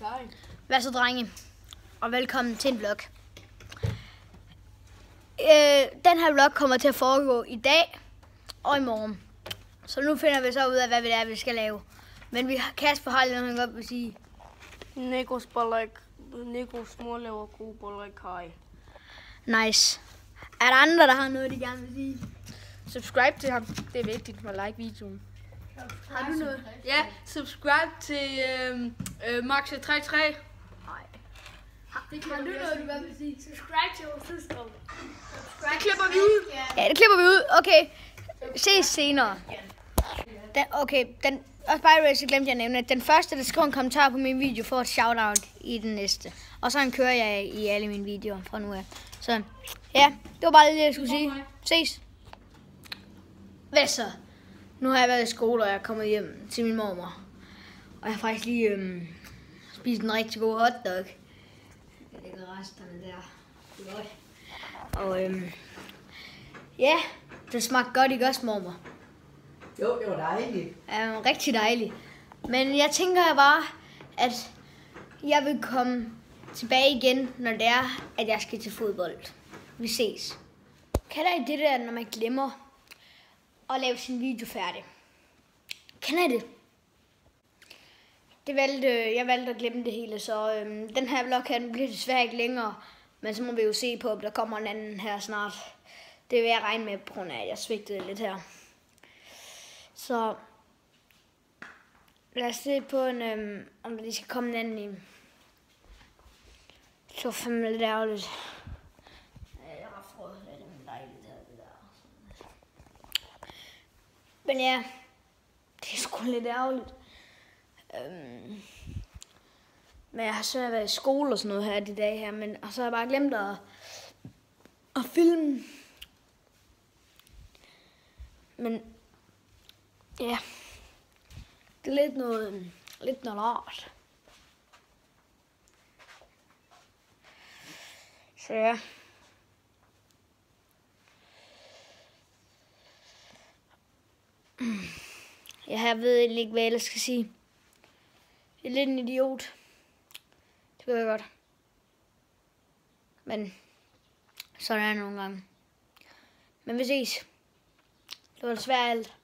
erfaring. Hvad så, drenge? Og velkommen til en vlog. Øh, den her vlog kommer til at foregå i dag og i morgen. Så nu finder vi så ud af, hvad det er, vi skal lave. Men vi har Kasper har lidt, han godt vil sige. Nikos boller ikke... Nikos mor laver gode boller i kaj. Nice. Er der andre, der har noget, de gerne vil sige? Subscribe til ham. Det er vigtigt at like videoen. Har du noget? Ja, subscribe til øhm, øh, Max33. Nej. Har du noget, du gerne vil sige? Subscribe til vores søster. Det klipper vi ud. Ja, det klipper vi ud. Okay. Ses senere. Den, okay, den, også bare så glemte jeg at nævne, at den første, der skriver en kommentar på min video, får et shoutout i den næste. Og så kører jeg i alle mine videoer fra nu af. Så ja, det var bare det, jeg skulle sige. Ses. Hvad så? Nu har jeg været i skole, og jeg er kommet hjem til min mormor. Og jeg har faktisk lige øhm, spist en rigtig god hotdog. Jeg lægger resterne der. Godt. Og øhm, ja, det smagte godt, ikke også, mormor? Jo, det var dejligt. Um, rigtig dejligt. Men jeg tænker bare, at jeg vil komme tilbage igen, når det er, at jeg skal til fodbold. Vi ses. Kender I det der, når man glemmer at lave sin video færdig? Kan jeg det? det valgte, jeg valgte at glemme det hele, så øhm, den her vlog her den bliver desværre ikke længere. Men så må vi jo se på, om der kommer en anden her snart. Det vil jeg regne med, på grund af, at jeg svigtede lidt her. Så lad os se på, en, øhm, om der lige skal komme en anden i. Så fandme lidt ærgerligt. Ja, Jeg har fået lidt af min lejlighed her, det der. Men ja, det er sgu lidt ærgerligt. Øhm, men jeg har så været i skole og sådan noget her de dage her, men og så har jeg bare glemt at, at filme. Men ja, det er lidt noget, lidt noget rart. Så ja. Jeg ved egentlig ikke, hvad jeg ellers skal sige. Jeg er lidt en idiot. Det ved jeg godt. Men sådan er det nogle gange. Men vi ses. Det var desværre alt.